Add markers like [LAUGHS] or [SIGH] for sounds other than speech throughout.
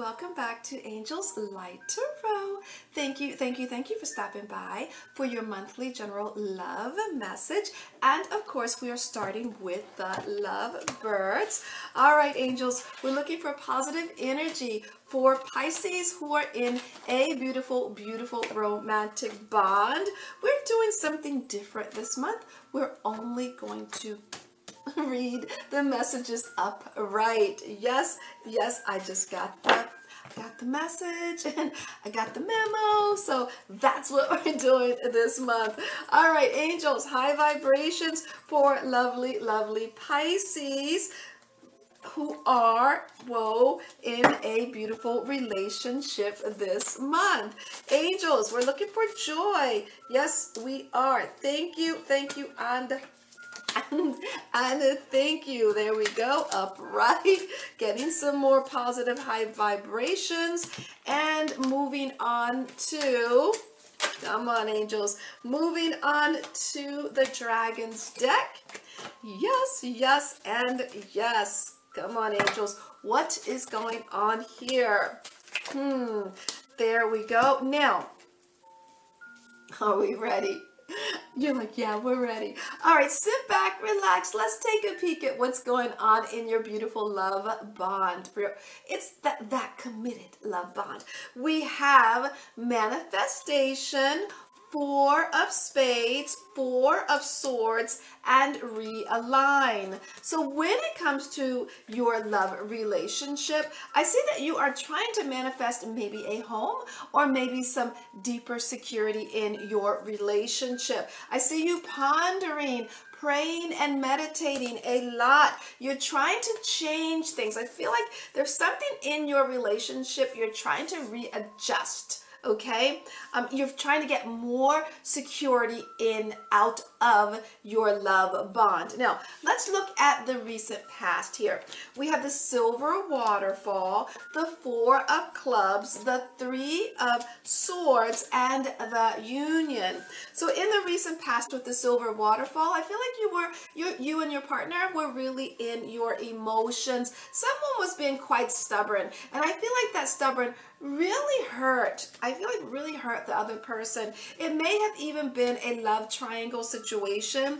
welcome back to Angels Light Tarot. Thank you, thank you, thank you for stopping by for your monthly general love message. And of course, we are starting with the love birds. All right, angels, we're looking for positive energy for Pisces who are in a beautiful, beautiful romantic bond. We're doing something different this month. We're only going to [LAUGHS] read the messages up right. Yes, yes, I just got the got the message [LAUGHS] and I got the memo. So that's what [LAUGHS] we're doing this month. All right, angels, high vibrations for lovely, lovely Pisces who are, whoa, in a beautiful relationship this month. Angels, we're looking for joy. Yes, we are. Thank you, thank you, and and, and thank you. There we go. Upright. Getting some more positive high vibrations. And moving on to, come on angels, moving on to the dragon's deck. Yes, yes, and yes. Come on angels. What is going on here? Hmm. There we go. Now, are we ready? You're like, yeah, we're ready. All right, sit back, relax. Let's take a peek at what's going on in your beautiful love bond. It's that, that committed love bond. We have manifestation, four of spades, four of swords, and realign. So when it comes to your love relationship, I see that you are trying to manifest maybe a home or maybe some deeper security in your relationship. I see you pondering praying and meditating a lot. You're trying to change things. I feel like there's something in your relationship you're trying to readjust okay? Um, you're trying to get more security in out of your love bond. Now, let's look at the recent past here. We have the silver waterfall, the four of clubs, the three of swords, and the union. So in the recent past with the silver waterfall, I feel like you were, you, you and your partner were really in your emotions. Someone was being quite stubborn, and I feel like that stubborn really hurt. I feel like really hurt the other person. It may have even been a love triangle situation,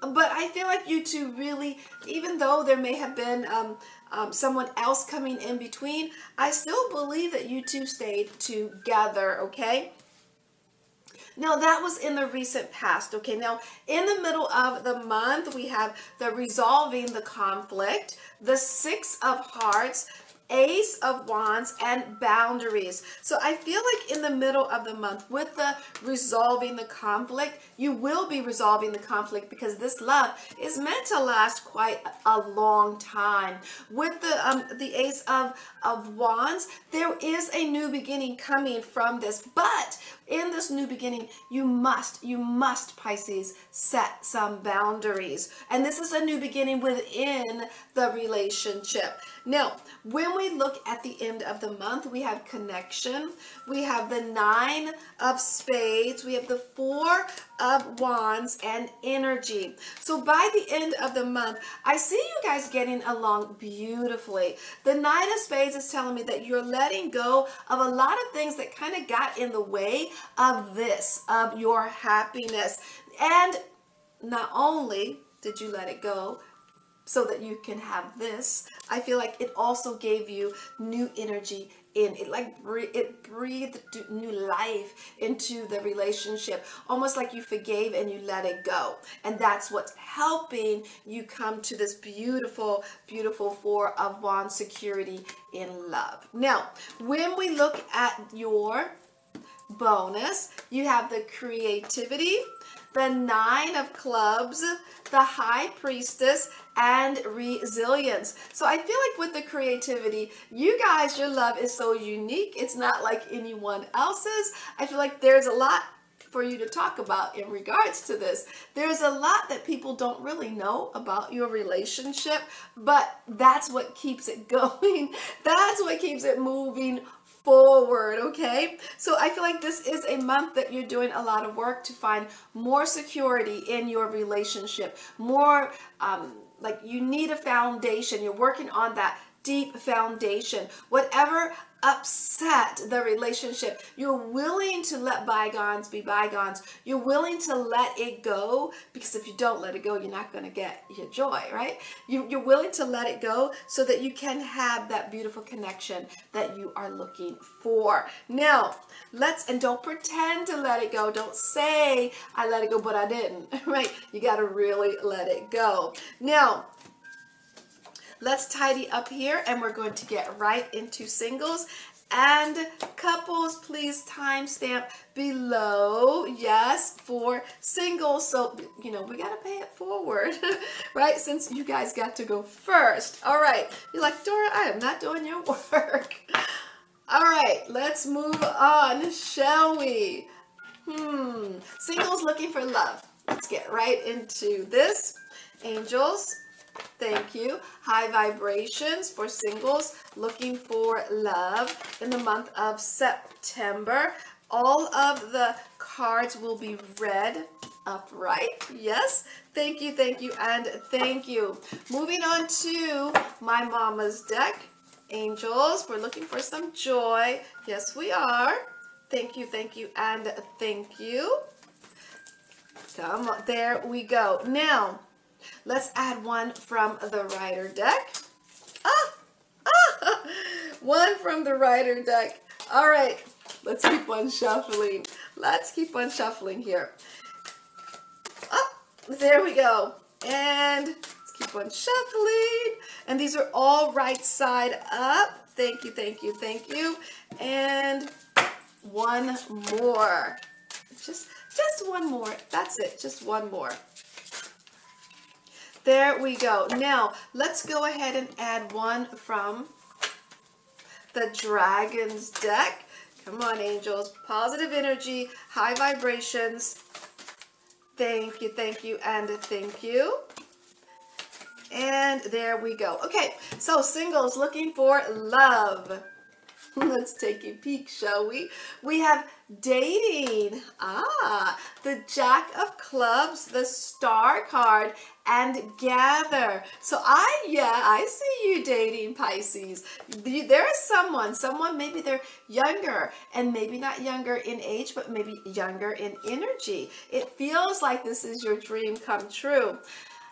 but I feel like you two really, even though there may have been um, um, someone else coming in between, I still believe that you two stayed together, okay? Now that was in the recent past, okay? Now in the middle of the month, we have the resolving the conflict, the six of hearts, Ace of Wands and boundaries. So I feel like in the middle of the month with the resolving the conflict, you will be resolving the conflict because this love is meant to last quite a long time. With the um, the Ace of, of Wands, there is a new beginning coming from this. But in this new beginning, you must, you must, Pisces, set some boundaries. And this is a new beginning within the relationship. Now, when we look at the end of the month, we have connection. We have the nine of spades. We have the four of wands and energy. So by the end of the month, I see you guys getting along beautifully. The nine of spades is telling me that you're letting go of a lot of things that kind of got in the way of this, of your happiness. And not only did you let it go, so that you can have this. I feel like it also gave you new energy in it like it breathed new life into the relationship almost like you forgave and you let it go and that's what's helping you come to this beautiful beautiful four of wands security in love now when we look at your bonus you have the creativity the nine of clubs the high priestess and resilience. So I feel like with the creativity, you guys, your love is so unique. It's not like anyone else's. I feel like there's a lot for you to talk about in regards to this. There's a lot that people don't really know about your relationship, but that's what keeps it [LAUGHS] going. That's what keeps it moving forward, okay? So I feel like this is a month that you're doing a lot of work to find more security in your relationship, more um, like you need a foundation. You're working on that deep foundation. Whatever upset the relationship. You're willing to let bygones be bygones. You're willing to let it go because if you don't let it go, you're not going to get your joy, right? You, you're willing to let it go so that you can have that beautiful connection that you are looking for. Now, let's, and don't pretend to let it go. Don't say, I let it go, but I didn't, [LAUGHS] right? You got to really let it go. Now, Let's tidy up here and we're going to get right into singles. And couples please timestamp below yes for singles. So you know we got to pay it forward [LAUGHS] right? Since you guys got to go first. All right. You're like Dora I am not doing your [LAUGHS] work. All right let's move on shall we? Hmm. Singles looking for love. Let's get right into this. Angels Thank you. High vibrations for singles looking for love in the month of September. All of the cards will be read upright. Yes. Thank you, thank you, and thank you. Moving on to my mama's deck. Angels, we're looking for some joy. Yes, we are. Thank you, thank you, and thank you. Come on, there we go. Now, Let's add one from the Rider deck. Ah, ah, [LAUGHS] one from the Rider deck. All right, let's keep on shuffling. Let's keep on shuffling here. Ah, there we go. And let's keep on shuffling. And these are all right side up. Thank you, thank you, thank you. And one more. Just, just one more. That's it, just one more. There we go. Now, let's go ahead and add one from the Dragon's deck. Come on, angels. Positive energy, high vibrations. Thank you, thank you, and thank you. And there we go. Okay, so singles looking for love. [LAUGHS] Let's take a peek, shall we? We have dating. Ah, the Jack of Clubs, the Star card, and gather. So I, yeah, I see you dating Pisces. There is someone, someone maybe they're younger and maybe not younger in age, but maybe younger in energy. It feels like this is your dream come true.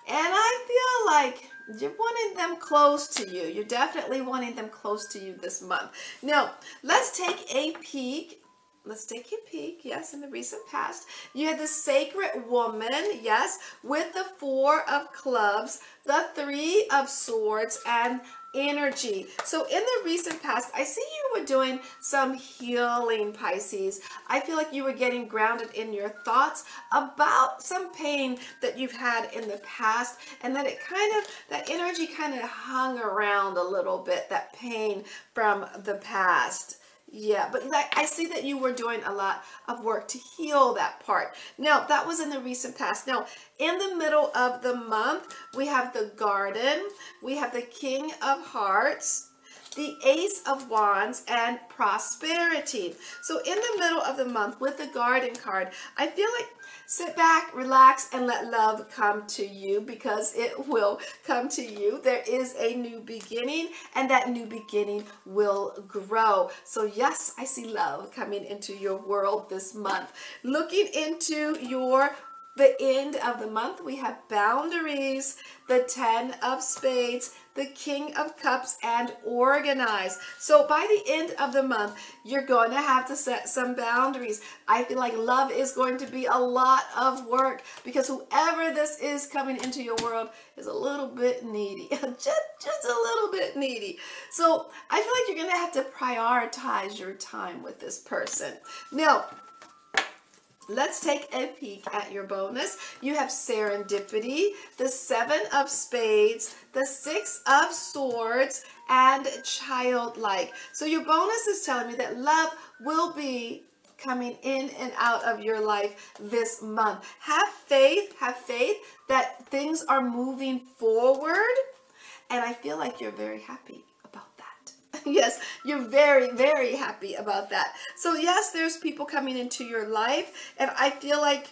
And I feel like you're wanting them close to you. You're definitely wanting them close to you this month. Now, let's take a peek let's take a peek. Yes, in the recent past, you had the sacred woman, yes, with the four of clubs, the three of swords, and energy. So in the recent past, I see you were doing some healing, Pisces. I feel like you were getting grounded in your thoughts about some pain that you've had in the past and that it kind of, that energy kind of hung around a little bit, that pain from the past. Yeah, but I see that you were doing a lot of work to heal that part. Now, that was in the recent past. Now, in the middle of the month, we have the garden, we have the king of hearts, the ace of wands, and prosperity. So in the middle of the month with the garden card, I feel like Sit back, relax, and let love come to you because it will come to you. There is a new beginning, and that new beginning will grow. So, yes, I see love coming into your world this month. Looking into your the end of the month, we have boundaries, the 10 of spades, the King of Cups, and organize. So by the end of the month, you're going to have to set some boundaries. I feel like love is going to be a lot of work because whoever this is coming into your world is a little bit needy, [LAUGHS] just, just a little bit needy. So I feel like you're going to have to prioritize your time with this person. Now, Let's take a peek at your bonus. You have serendipity, the seven of spades, the six of swords, and childlike. So your bonus is telling me that love will be coming in and out of your life this month. Have faith, have faith that things are moving forward. And I feel like you're very happy [LAUGHS] yes, you're very, very happy about that. So yes, there's people coming into your life and I feel like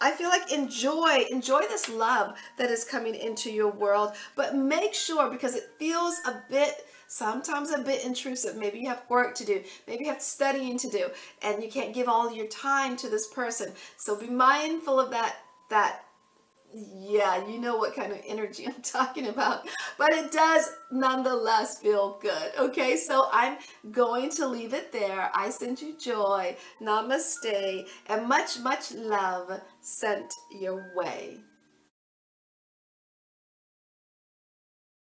I feel like enjoy, enjoy this love that is coming into your world, but make sure because it feels a bit, sometimes a bit intrusive. Maybe you have work to do, maybe you have studying to do, and you can't give all your time to this person. So be mindful of that, that yeah, you know what kind of energy I'm [LAUGHS] talking about. But it does nonetheless feel good. Okay, so I'm going to leave it there. I send you joy, namaste, and much, much love sent your way.